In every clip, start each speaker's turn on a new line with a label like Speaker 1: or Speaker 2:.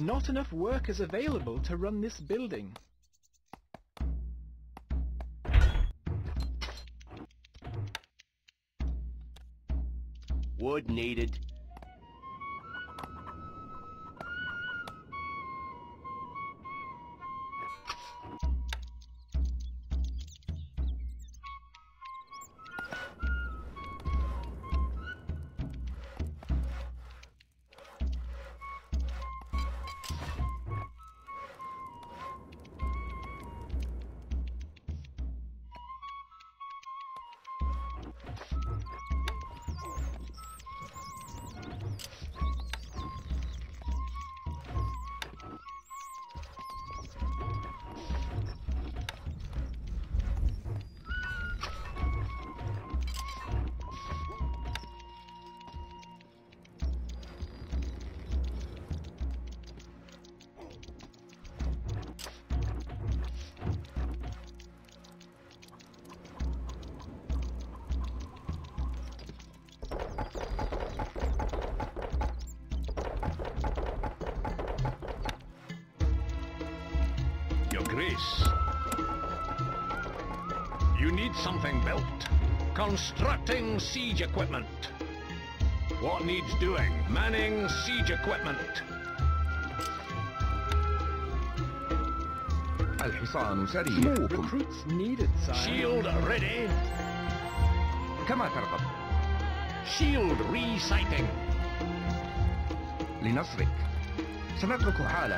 Speaker 1: Not enough workers available to run this building.
Speaker 2: Wood needed.
Speaker 3: You need something built. Constructing siege equipment. What needs doing? Manning siege equipment.
Speaker 4: الحصان سريع
Speaker 1: Recruits needed, sire.
Speaker 3: Shield ready.
Speaker 4: كما ترغب
Speaker 3: Shield resighting.
Speaker 4: لنصرك سنترك حالا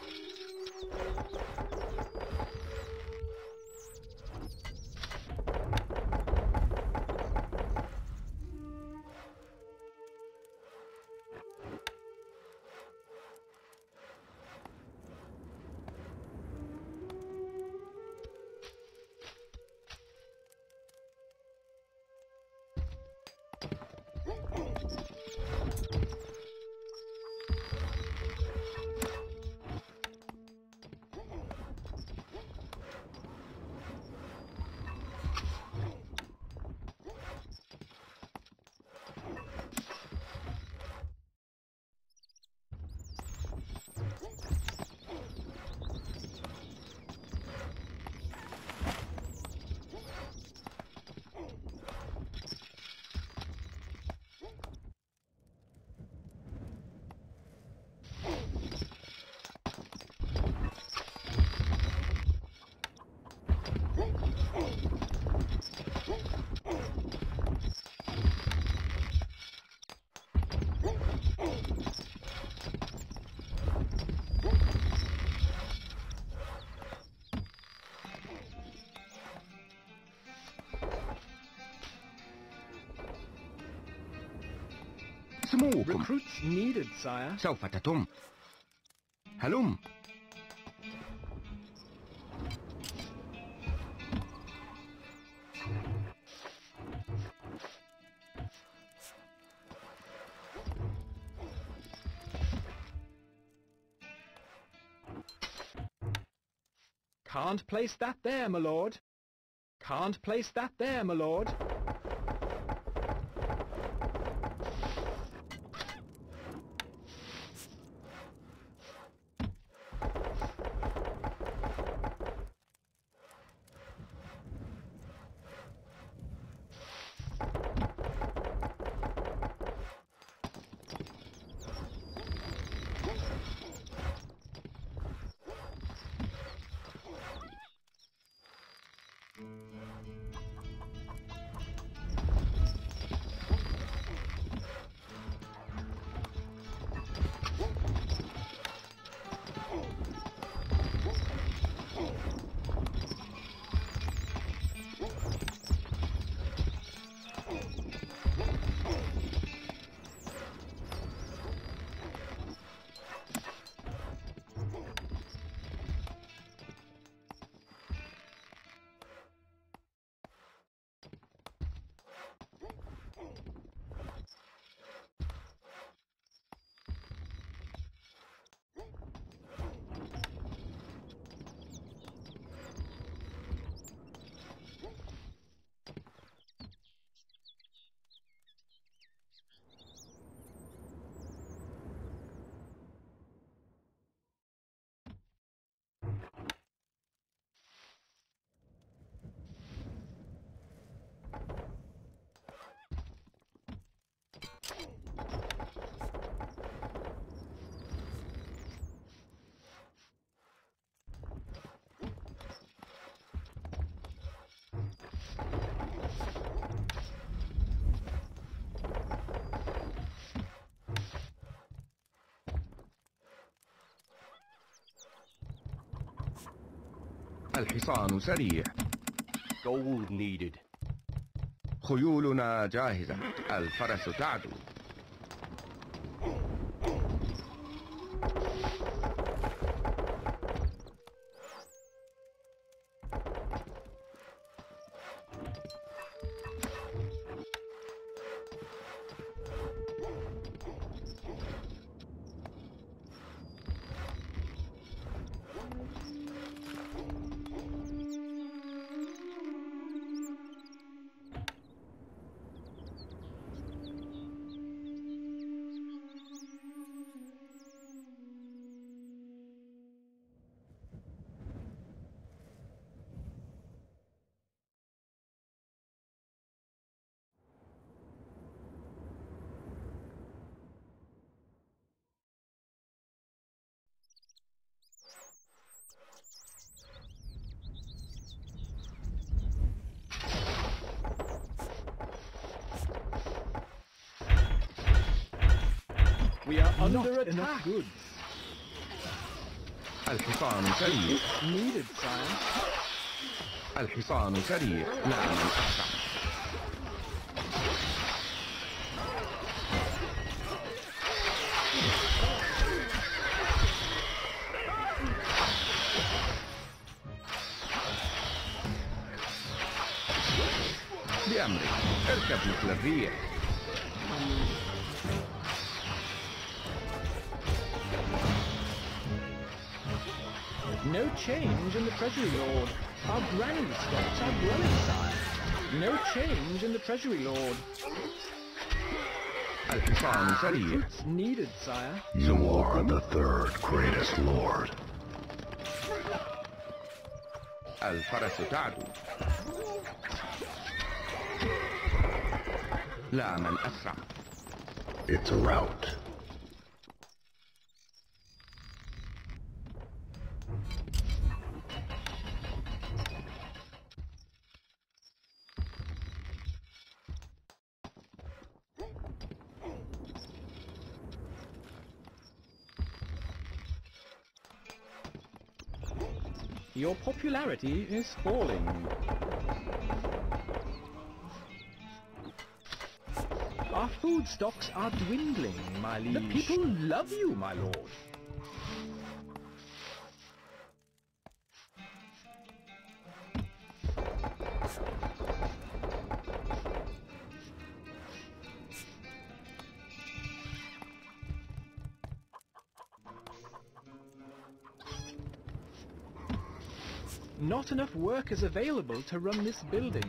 Speaker 4: سموكم
Speaker 1: Recruits needed, sire.
Speaker 4: سوف تتم هلم
Speaker 1: Can't place that there, my lord. Can't place that there, my lord.
Speaker 4: الحصان سريع.
Speaker 2: Gold needed.
Speaker 4: خيولنا جاهزة. الفرس تعدو.
Speaker 1: We are Not under enough attack. goods.
Speaker 4: الحصان سريع
Speaker 1: Needed, sire.
Speaker 4: الحصان سريع من أسرع بأمرك اركب مثل الريح
Speaker 1: No change in the treasury, lord. Our granny stocks are growing, sire. No change in the treasury, lord.
Speaker 4: الحصان سريع
Speaker 1: Recruits needed, sire.
Speaker 5: You are the third greatest lord.
Speaker 4: الفرس تعدو لا من أسرع
Speaker 5: It's a rout.
Speaker 1: Your popularity is falling. Our food stocks are dwindling, my liege. The people love you, my lord. Not enough workers available to run this building.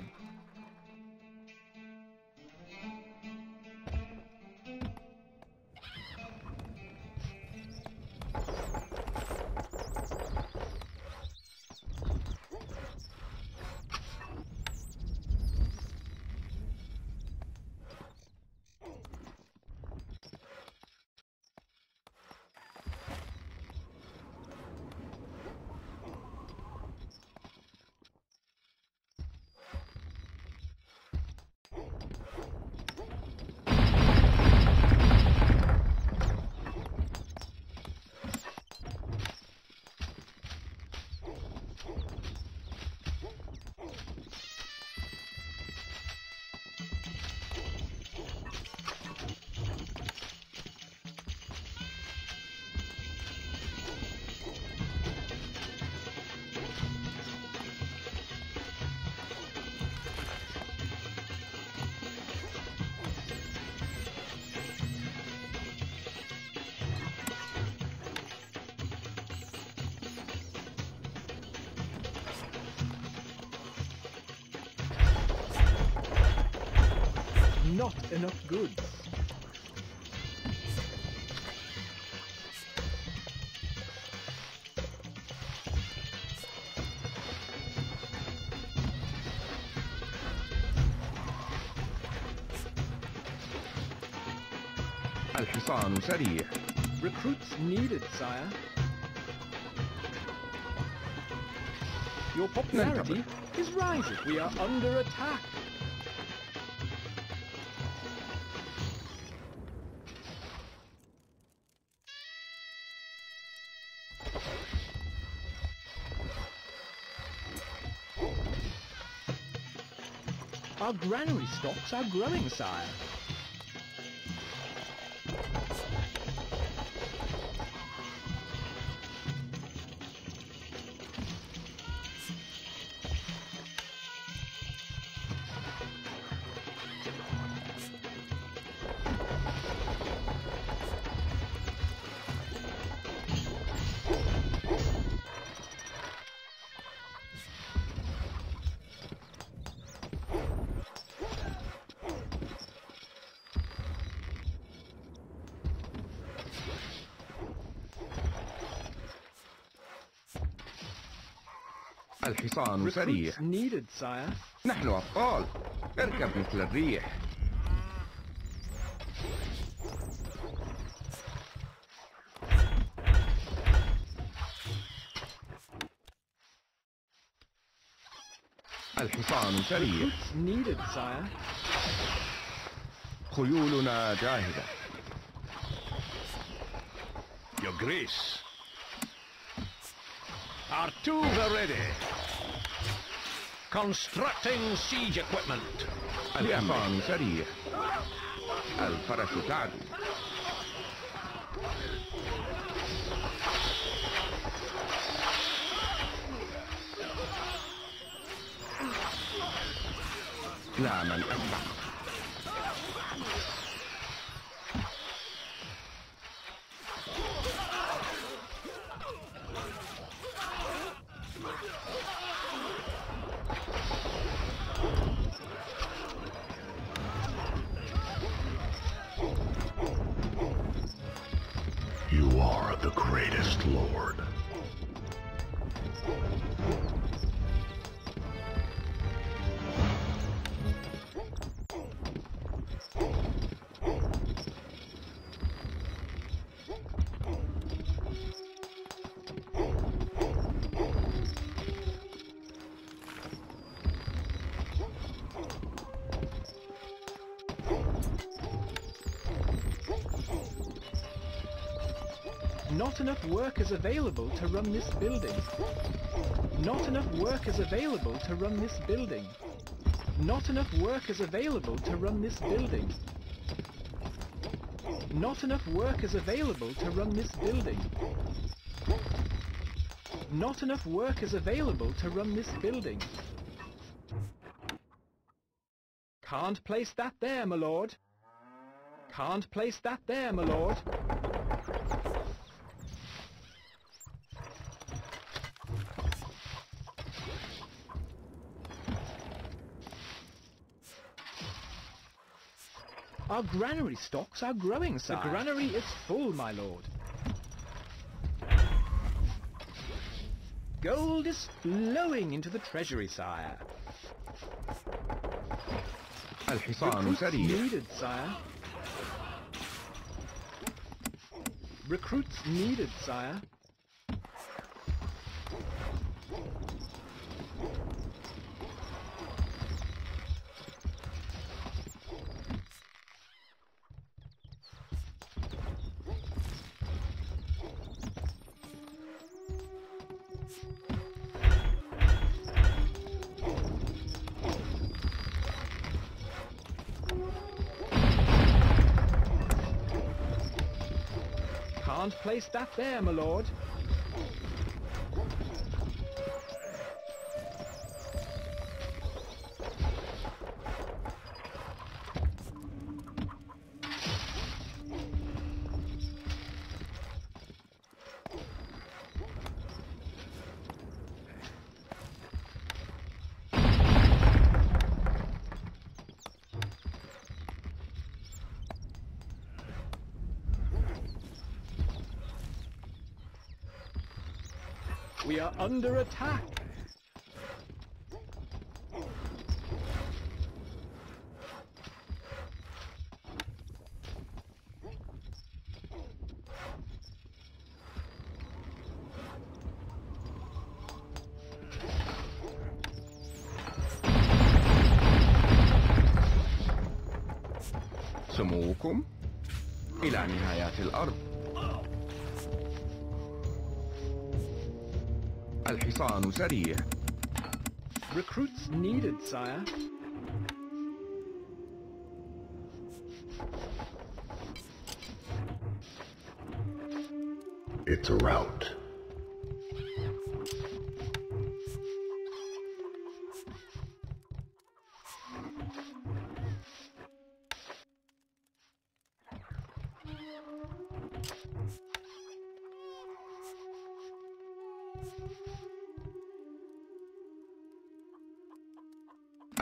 Speaker 1: not enough goods.
Speaker 4: Al-Hassan Sari.
Speaker 1: Recruits needed, sire. Your popularity is rising. We are under attack. Our granary stocks are growing, sire.
Speaker 4: الحصان سريع
Speaker 1: Recruits needed, sire.
Speaker 4: نحن أبطال اركب مثل الريح الحصان سريع
Speaker 1: Recruits needed, sire.
Speaker 4: خيولنا جاهزة
Speaker 3: Your Grace. Our tools are ready. Constructing siege equipment.
Speaker 4: الحصان سريع الفرس تعدو لا من أسرع
Speaker 1: enough workers available to run this building. Not enough workers available to run this building. Not enough workers available to run this building. Not enough workers available to run this building. Not enough workers available to run this building. Can't place that there, my lord. Can't place that there, my lord. Our granary stocks are growing, sir. The granary is full, my lord. Gold is flowing into the treasury, sire.
Speaker 4: الحصان
Speaker 1: Recruits
Speaker 4: سريع
Speaker 1: needed, sire. Recruits needed, sire. That there, my lord. Are under attack.
Speaker 4: study.
Speaker 1: Recruits needed, sire.
Speaker 5: It's a rout.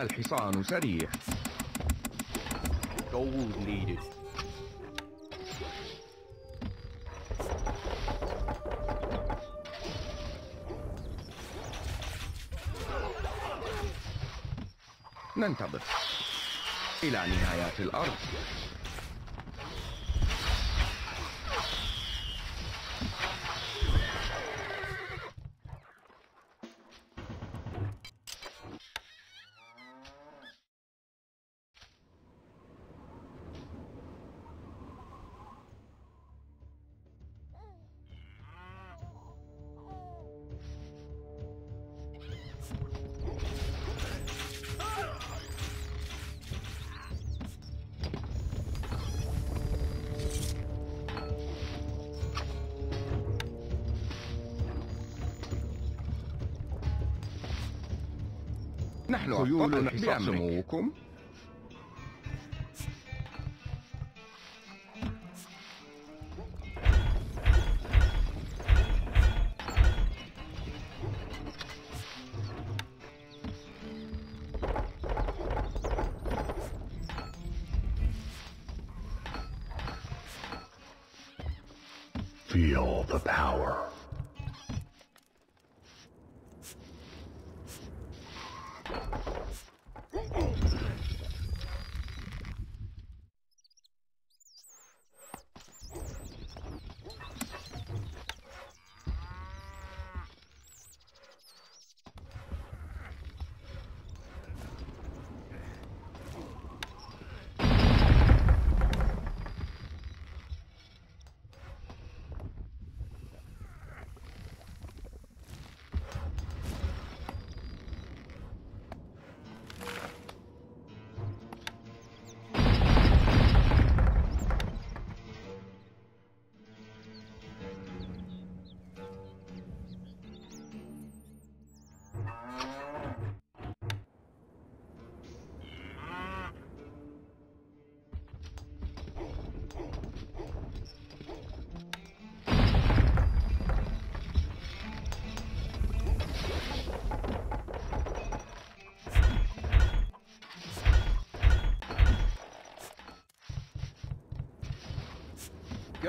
Speaker 4: الحصان سريع.
Speaker 2: Gold needed.
Speaker 4: ننتظر. إلى نهايات الأرض. نحن
Speaker 3: خيول
Speaker 4: أخطأنا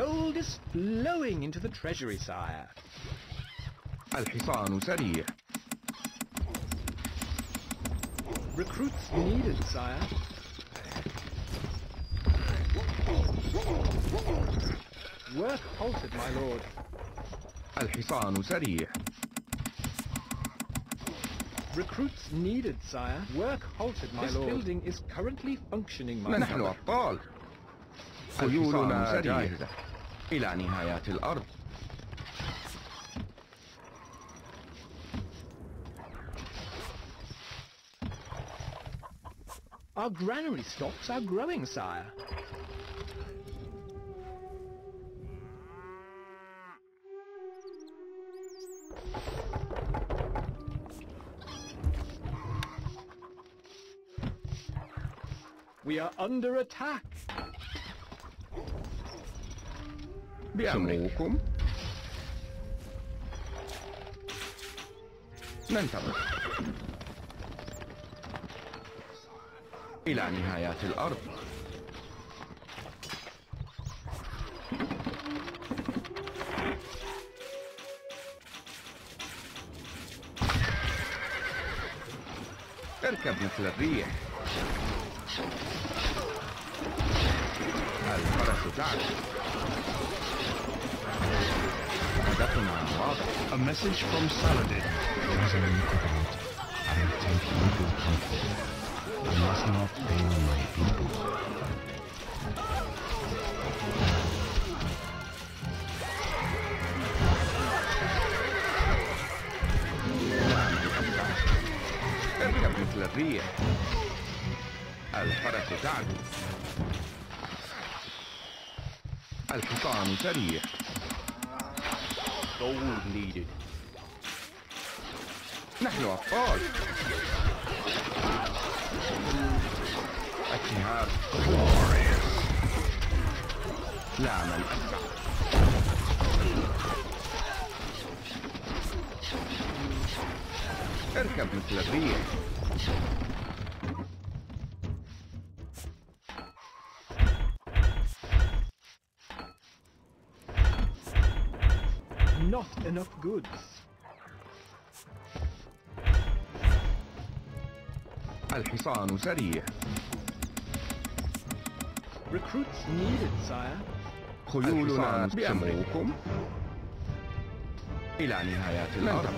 Speaker 1: Gold is flowing into the treasury, sire.
Speaker 4: الحصان سريع
Speaker 1: Recruits needed, sire. Work halted, my lord.
Speaker 4: الحصان سريع
Speaker 1: Recruits needed, sire. Work halted, my
Speaker 3: This
Speaker 1: lord. This
Speaker 3: building
Speaker 1: building is currently functioning, my
Speaker 4: نحن
Speaker 1: lord.
Speaker 4: أبطال
Speaker 3: خيولنا
Speaker 4: الحصان سريع
Speaker 3: جاهزة.
Speaker 4: إلى نهايات الأرض
Speaker 1: Our granary stocks are growing, sire. We are under attack.
Speaker 4: بأمرك. ننتظر. إلى نهايات الأرض. اركب مثل الريح. الفرس تعرف
Speaker 5: A message from Saladin. Chosen covenant. I take legal comfort. I must not fail my people.
Speaker 4: اركب مثل الريح الفرس تعدو الحصان سريع
Speaker 2: Gold needed.
Speaker 4: نحن أبطال الشهاب لا من أسرع اركب مثل الريح
Speaker 1: Enough goods.
Speaker 4: الحصان سريع.
Speaker 1: Recruits needed, sire.
Speaker 4: خيولنا بأمركم إلى نهايات الأرض.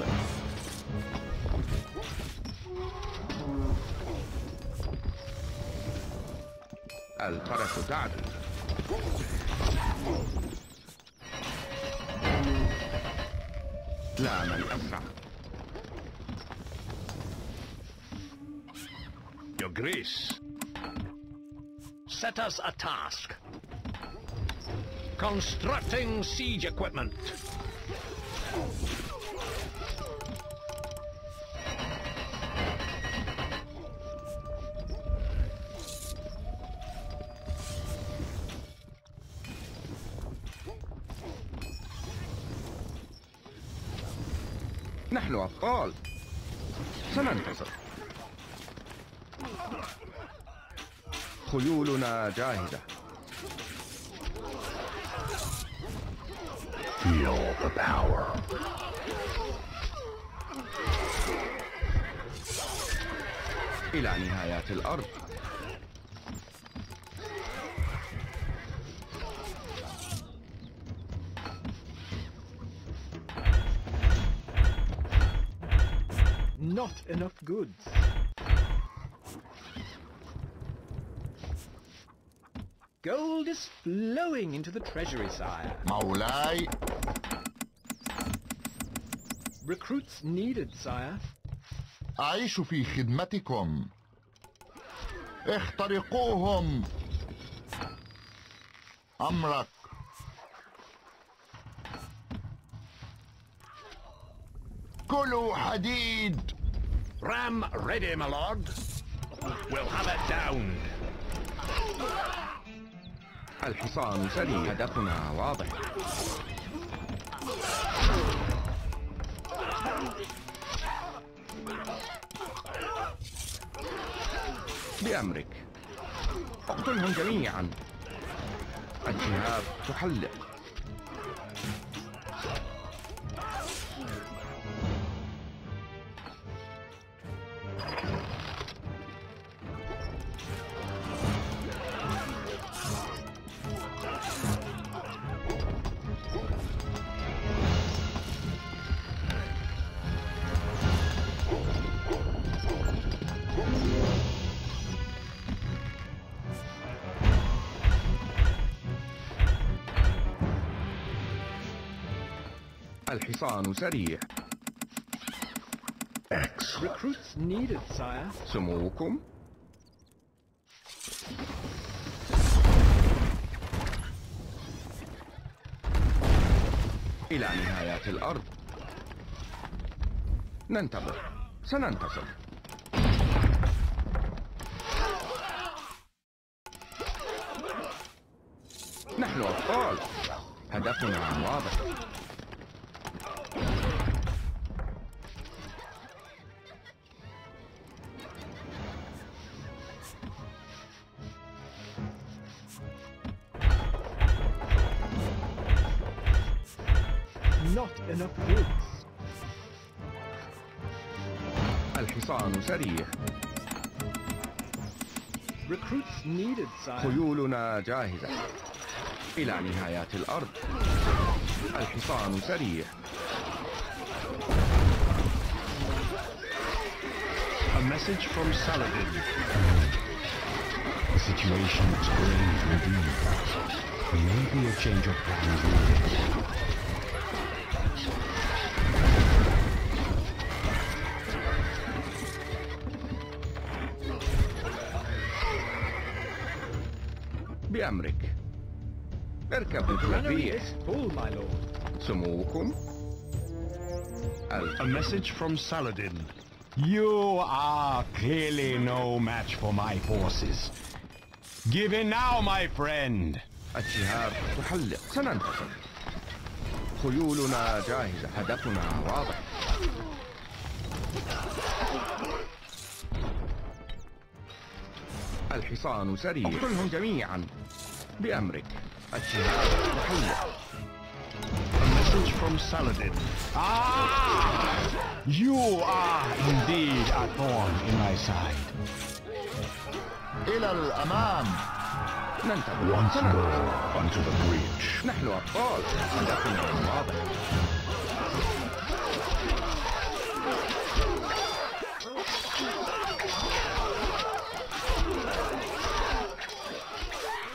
Speaker 4: الفرس تعدو لا من أسرع
Speaker 3: Your Grace. Set us a task. Constructing siege equipment.
Speaker 4: أبطال سننتصر خيولنا جاهزة.
Speaker 3: Feel the power.
Speaker 4: إلى نهايات الأرض.
Speaker 1: Not enough goods. Gold is flowing into the treasury, sire.
Speaker 6: مولاي
Speaker 1: Recruits needed, sire.
Speaker 6: أعيش في خدمتكم اخترقوهم أمرك كلوا حديد
Speaker 3: Ram ready, my lord. We'll have it down.
Speaker 4: الحصان سريع هدفنا واضح. بأمرك. اقتلهم جميعا. الشهاب تحلق. الحصان سريع.
Speaker 1: Recruits needed, sire.
Speaker 4: سموكم. إلى نهايات الأرض. ننتظر. سننتصر. نحن أبطال هدفنا واضح. سريع
Speaker 1: Recruits needed, sire.
Speaker 4: خيولنا جاهزة إلى نهايات الأرض الحصان سريع
Speaker 3: A message from Saladin.
Speaker 5: The situation is grave indeed. There may be a change of plans needed.
Speaker 4: بأمرك اركب
Speaker 1: lord.
Speaker 4: سموكم
Speaker 5: A message from Saladin. You are clearly no match for my forces. Give in now, my friend.
Speaker 4: الشهاب تحلق سننتصر خيولنا جاهزة هدفنا واضح الحصان سريع اقتلهم جميعا بأمرك الشهاب تحلق
Speaker 5: A message from Saladin. Ah! You are indeed a thorn in my side.
Speaker 6: إلى الأمام
Speaker 4: ننتظر
Speaker 5: Once
Speaker 4: سننتصر.
Speaker 5: more onto the breach.
Speaker 4: نحن أبطال هدفنا واضح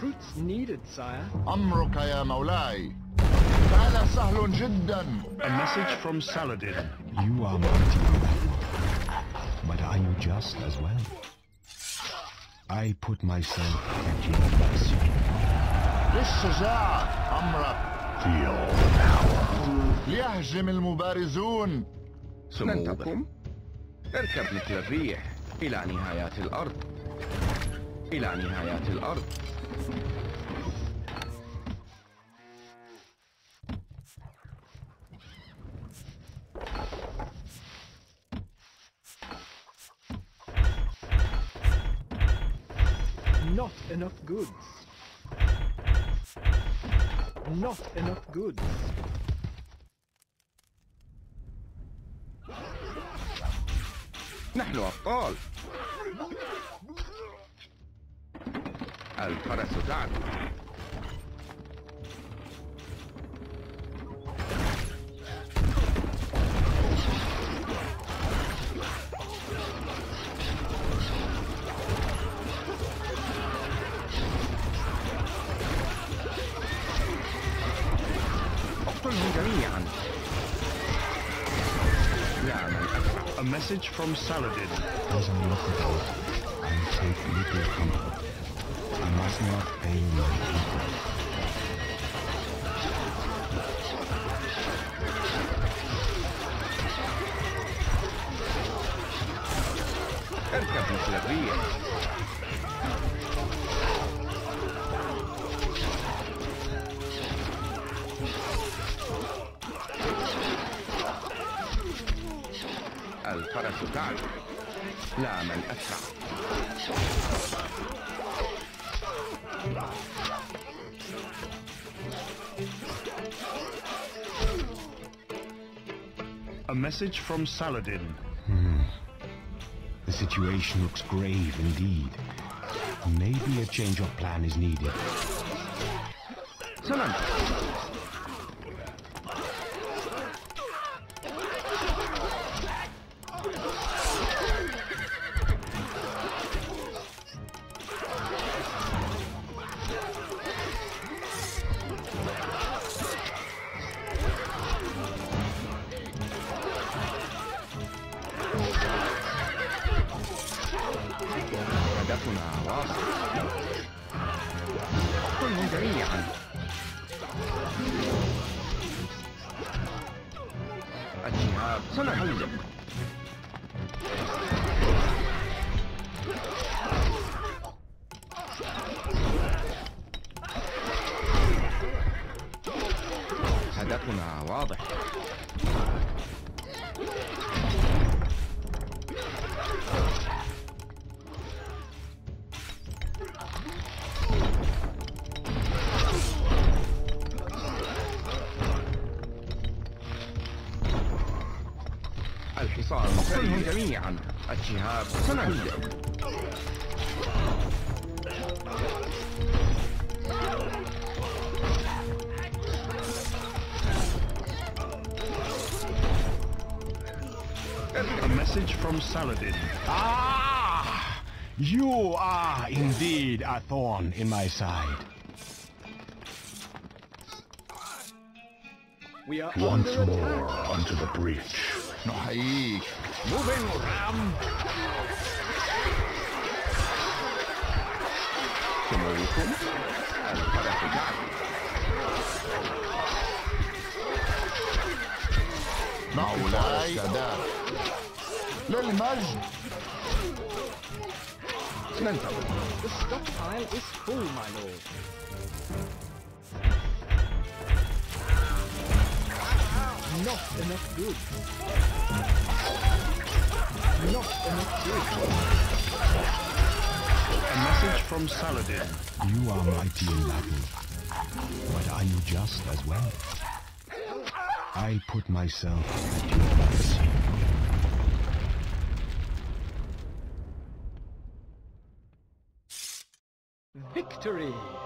Speaker 1: Recruits needed, sire.
Speaker 6: أمرك يا مولاي هذا سهل جدا
Speaker 5: A message from Saladin. You are mighty, but are you just as well? I put myself at your mercy.
Speaker 6: للشجاعة أمرك
Speaker 5: Feel the power.
Speaker 6: ليهجم المبارزون
Speaker 4: ننتظر اركب مثل الريح إلى نهايات الأرض إلى نهايات الأرض
Speaker 1: Not enough goods. Not enough goods.
Speaker 4: نحن أبطال الفرس تعدو اقتلهم جميعا لا من أسرع
Speaker 5: A message from Saladin. As I look about, I take little comfort. I must not fail my people.
Speaker 4: اركب مثل الريح الفرس تعدو لا من أسرع
Speaker 5: A message from Saladin. The situation looks grave indeed. Maybe a change of plan is needed.
Speaker 4: سننتصر 现在还
Speaker 5: 有人 saladin. Ah! You are indeed a thorn in my side.
Speaker 1: We are
Speaker 6: Once more
Speaker 1: attack.
Speaker 6: onto the breach. Nahi!
Speaker 3: Moving, Ram!
Speaker 4: Now,
Speaker 6: Là, l'image... Même
Speaker 4: pas.
Speaker 1: The stockpile is full, my lord. Not enough good. Not enough good.
Speaker 5: A message from Saladin. You are mighty in battle, but are you just as well? I put myself at your mercy.
Speaker 1: Victory!